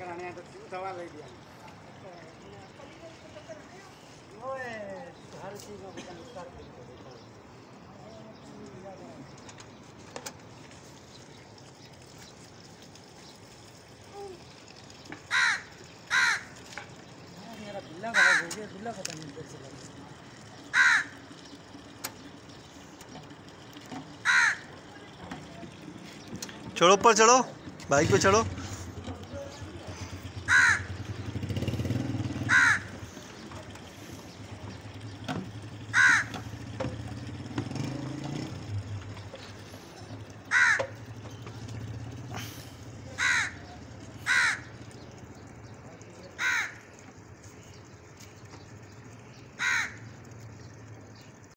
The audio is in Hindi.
चक्कर आने तो दवा ले दिया हर चीज़ चढ़ो ऊपर चढ़ो बाइक पे चढ़ो।